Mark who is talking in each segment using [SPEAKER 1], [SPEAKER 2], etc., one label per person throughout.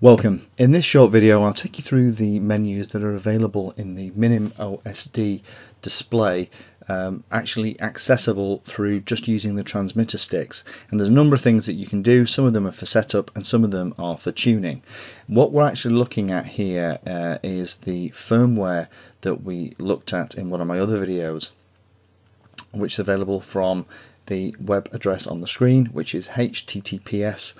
[SPEAKER 1] Welcome. In this short video I'll take you through the menus that are available in the Minim OSD display um, actually accessible through just using the transmitter sticks. And there's a number of things that you can do. Some of them are for setup and some of them are for tuning. What we're actually looking at here uh, is the firmware that we looked at in one of my other videos which is available from the web address on the screen which is https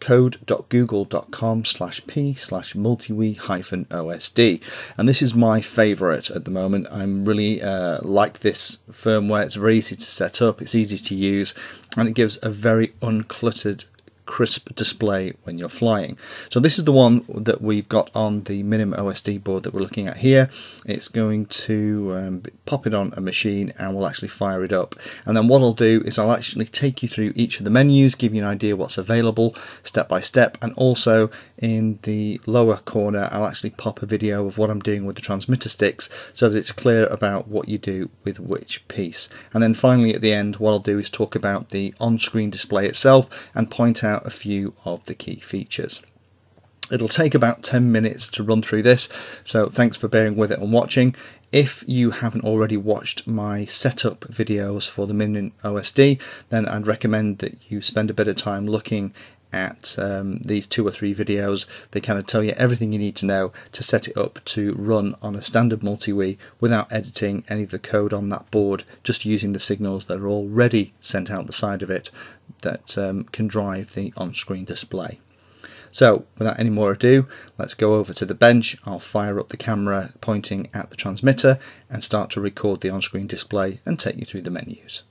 [SPEAKER 1] code.google.com slash p slash multiwii hyphen osd and this is my favorite at the moment. I'm really uh, like this firmware. It's very easy to set up. It's easy to use. And it gives a very uncluttered crisp display when you're flying. So this is the one that we've got on the Minim OSD board that we're looking at here. It's going to um, pop it on a machine and we'll actually fire it up. And then what I'll do is I'll actually take you through each of the menus, give you an idea what's available step by step, and also in the lower corner I'll actually pop a video of what I'm doing with the transmitter sticks so that it's clear about what you do with which piece. And then finally at the end what I'll do is talk about the on-screen display itself and point out out a few of the key features. It'll take about 10 minutes to run through this, so thanks for bearing with it and watching. If you haven't already watched my setup videos for the Minim OSD, then I'd recommend that you spend a bit of time looking at um, these two or three videos. They kind of tell you everything you need to know to set it up to run on a standard multi-Wii without editing any of the code on that board, just using the signals that are already sent out the side of it that um, can drive the on-screen display. So without any more ado, let's go over to the bench. I'll fire up the camera pointing at the transmitter and start to record the on-screen display and take you through the menus.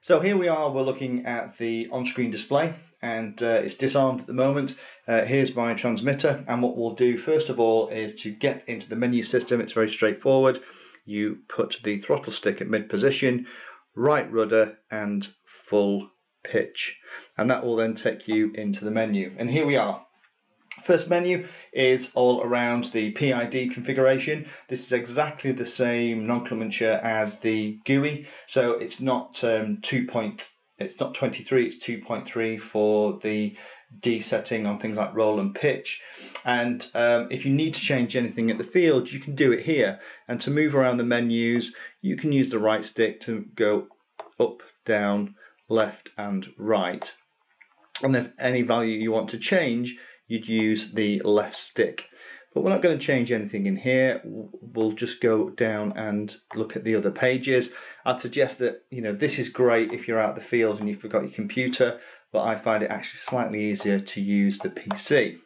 [SPEAKER 1] So here we are, we're looking at the on-screen display and uh, it's disarmed at the moment. Uh, here's my transmitter and what we'll do first of all is to get into the menu system. It's very straightforward. You put the throttle stick at mid position, right rudder and full pitch and that will then take you into the menu. And here we are. First menu is all around the PID configuration. This is exactly the same nomenclature as the GUI, so it's not um, 2. Point, it's not 23, it's 2.3 for the D setting on things like roll and pitch. And um, if you need to change anything at the field, you can do it here. And to move around the menus, you can use the right stick to go up, down, left, and right. And if any value you want to change, you'd use the left stick. But we're not going to change anything in here. We'll just go down and look at the other pages. I'd suggest that, you know, this is great if you're out the field and you've forgot your computer, but I find it actually slightly easier to use the PC.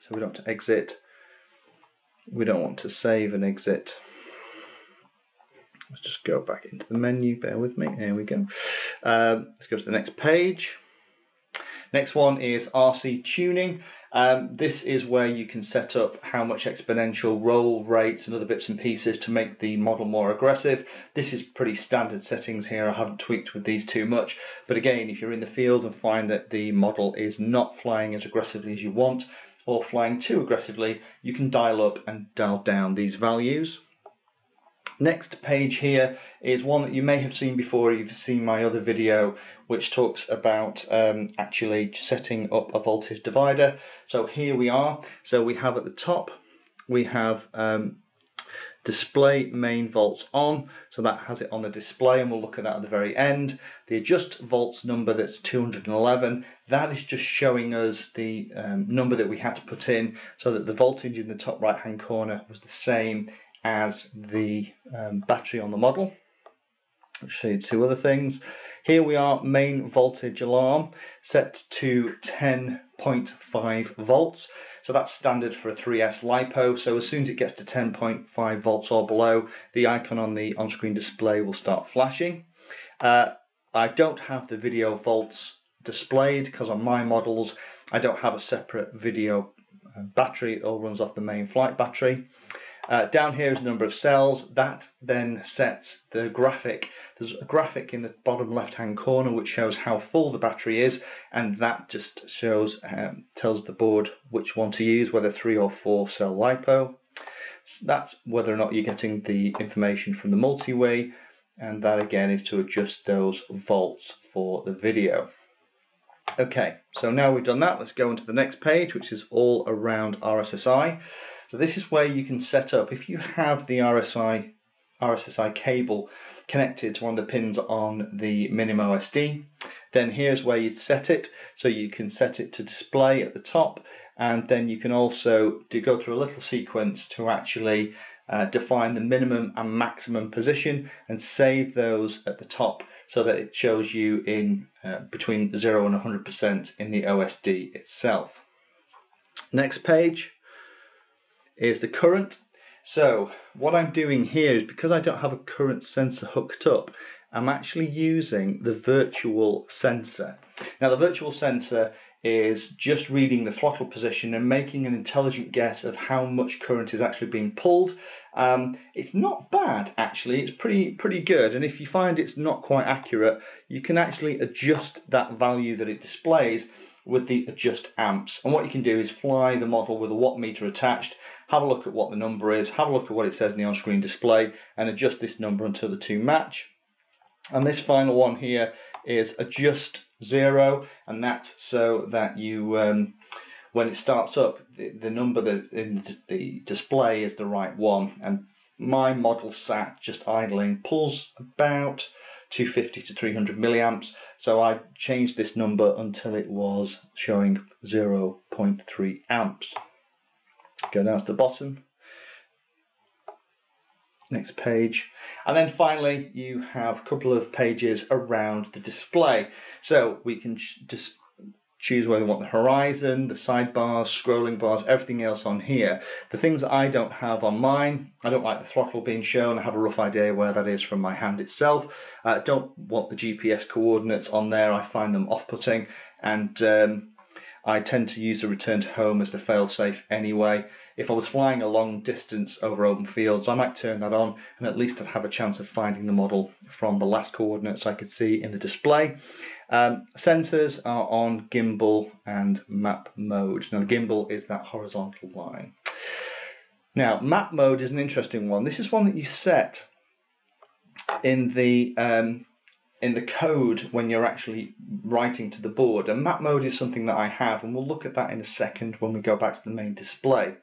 [SPEAKER 1] So we don't want to exit. We don't want to save and exit. Let's just go back into the menu, bear with me, there we go. Um, let's go to the next page. Next one is RC tuning. Um, this is where you can set up how much exponential roll rates and other bits and pieces to make the model more aggressive. This is pretty standard settings here. I haven't tweaked with these too much. But again, if you're in the field and find that the model is not flying as aggressively as you want or flying too aggressively, you can dial up and dial down these values. Next page here is one that you may have seen before. You've seen my other video which talks about um, actually setting up a voltage divider. So here we are. So we have at the top, we have um, display main volts on so that has it on the display and we'll look at that at the very end the adjust volts number that's 211 that is just showing us the um, number that we had to put in so that the voltage in the top right hand corner was the same as the um, battery on the model. I'll show you two other things. Here we are, main voltage alarm set to 10.5 volts. So that's standard for a 3S LiPo. So as soon as it gets to 10.5 volts or below, the icon on the on-screen display will start flashing. Uh, I don't have the video volts displayed because on my models I don't have a separate video uh, battery. It all runs off the main flight battery. Uh, down here is the number of cells. That then sets the graphic. There's a graphic in the bottom left hand corner which shows how full the battery is and that just shows, um, tells the board which one to use, whether three or four cell LiPo. So that's whether or not you're getting the information from the multi-Wii and that again is to adjust those volts for the video. Okay, so now we've done that, let's go into the next page, which is all around RSSI. So this is where you can set up, if you have the RSI, RSSI cable connected to one of the pins on the Minim OSD, then here's where you'd set it. So you can set it to display at the top, and then you can also do go through a little sequence to actually uh, define the minimum and maximum position and save those at the top so that it shows you in uh, between 0 and 100% in the OSD itself. Next page is the current. So what I'm doing here is because I don't have a current sensor hooked up, I'm actually using the virtual sensor. Now the virtual sensor is just reading the throttle position and making an intelligent guess of how much current is actually being pulled. Um, it's not bad actually, it's pretty pretty good. And if you find it's not quite accurate, you can actually adjust that value that it displays with the adjust amps. And what you can do is fly the model with a watt meter attached, have a look at what the number is, have a look at what it says in the on-screen display, and adjust this number until the two match. And this final one here is adjust zero, and that's so that you, um, when it starts up, the, the number that in the display is the right one. And my model sat just idling pulls about 250 to 300 milliamps. So I changed this number until it was showing 0.3 amps. Go down to the bottom. Next page. And then finally, you have a couple of pages around the display. So we can just choose whether we want the horizon, the sidebars, scrolling bars, everything else on here. The things that I don't have on mine, I don't like the throttle being shown. I have a rough idea where that is from my hand itself. I uh, don't want the GPS coordinates on there. I find them off-putting and um, I tend to use the return to home as the fail-safe anyway. If I was flying a long distance over open fields, I might turn that on and at least I'd have a chance of finding the model from the last coordinates I could see in the display. Um, sensors are on gimbal and map mode. Now the gimbal is that horizontal line. Now map mode is an interesting one. This is one that you set in the um, in the code when you're actually writing to the board. And map mode is something that I have, and we'll look at that in a second when we go back to the main display.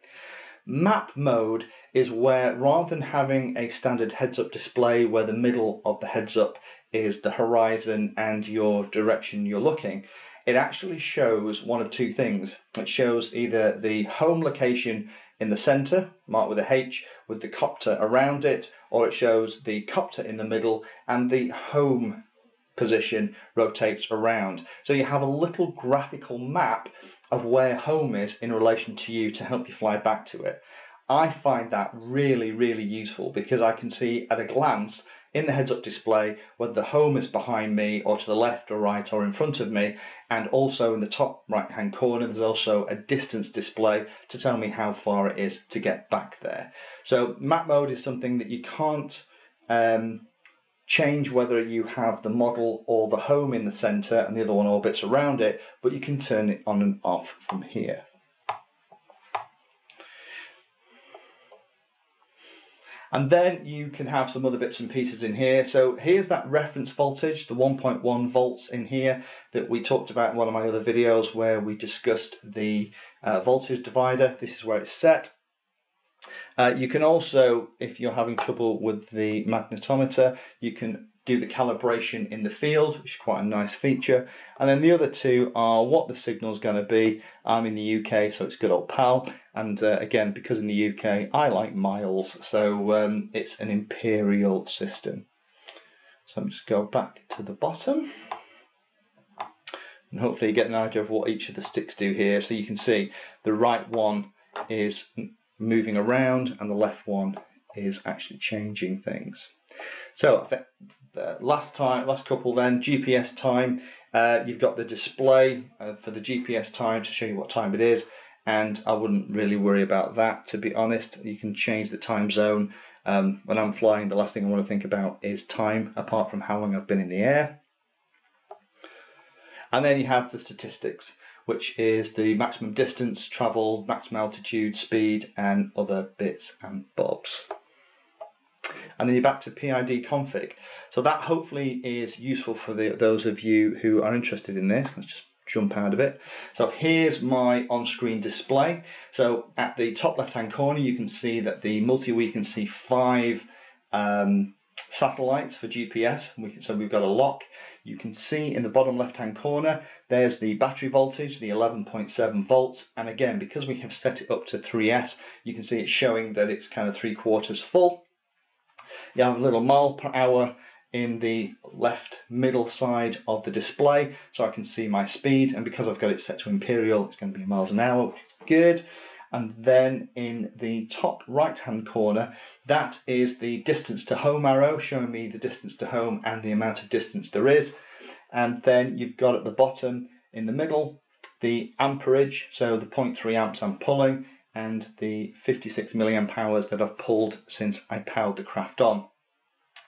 [SPEAKER 1] Map mode is where rather than having a standard heads up display where the middle of the heads up is the horizon and your direction you're looking, it actually shows one of two things. It shows either the home location in the center, marked with a H, with the copter around it, or it shows the copter in the middle and the home position rotates around. So you have a little graphical map of where home is in relation to you to help you fly back to it. I find that really, really useful because I can see at a glance in the heads up display whether the home is behind me or to the left or right or in front of me and also in the top right hand corner there's also a distance display to tell me how far it is to get back there so map mode is something that you can't um, change whether you have the model or the home in the center and the other one orbits around it, but you can turn it on and off from here. And then you can have some other bits and pieces in here. So here's that reference voltage, the 1.1 volts in here that we talked about in one of my other videos where we discussed the uh, voltage divider. This is where it's set. Uh, you can also, if you're having trouble with the magnetometer, you can do the calibration in the field, which is quite a nice feature. And then the other two are what the signal is going to be. I'm in the UK, so it's good old PAL. And uh, again, because in the UK, I like miles, so um, it's an imperial system. So I'm just go back to the bottom. And hopefully you get an idea of what each of the sticks do here. So you can see the right one is moving around and the left one is actually changing things. So I think the last time, last couple then, GPS time, uh, you've got the display uh, for the GPS time to show you what time it is and I wouldn't really worry about that to be honest. You can change the time zone. Um, when I'm flying, the last thing I want to think about is time apart from how long I've been in the air. And then you have the statistics which is the maximum distance traveled, maximum altitude, speed, and other bits and bobs. And then you're back to PID config. So that hopefully is useful for the, those of you who are interested in this. Let's just jump out of it. So here's my on-screen display. So at the top left-hand corner, you can see that the multi-Wii can see five um, satellites for GPS. We can, so we've got a lock. You can see in the bottom left-hand corner, there's the battery voltage, the 11.7 volts. And again, because we have set it up to 3S, you can see it's showing that it's kind of three quarters full. You have a little mile per hour in the left middle side of the display so I can see my speed and because I've got it set to imperial it's going to be miles an hour which is good and then in the top right hand corner that is the distance to home arrow showing me the distance to home and the amount of distance there is and then you've got at the bottom in the middle the amperage so the 0.3 amps I'm pulling and the 56 milliamp hours that I've pulled since I powered the craft on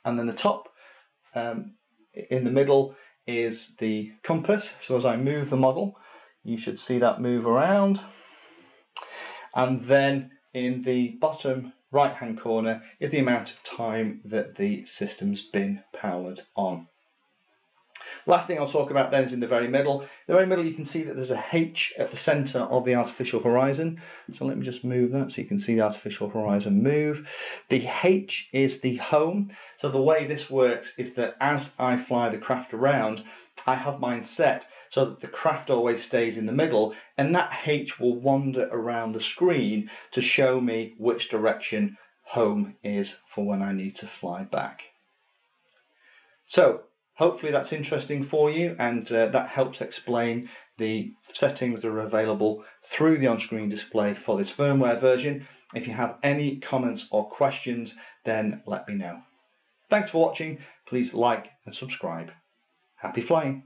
[SPEAKER 1] and then the top um, in the middle is the compass. So as I move the model, you should see that move around. And then in the bottom right hand corner is the amount of time that the system's been powered on. Last thing I'll talk about then is in the very middle. In the very middle you can see that there's a H at the centre of the artificial horizon. So let me just move that so you can see the artificial horizon move. The H is the home. So the way this works is that as I fly the craft around, I have mine set so that the craft always stays in the middle and that H will wander around the screen to show me which direction home is for when I need to fly back. So Hopefully that's interesting for you and uh, that helps explain the settings that are available through the on-screen display for this firmware version. If you have any comments or questions, then let me know. Thanks for watching. Please like and subscribe. Happy flying.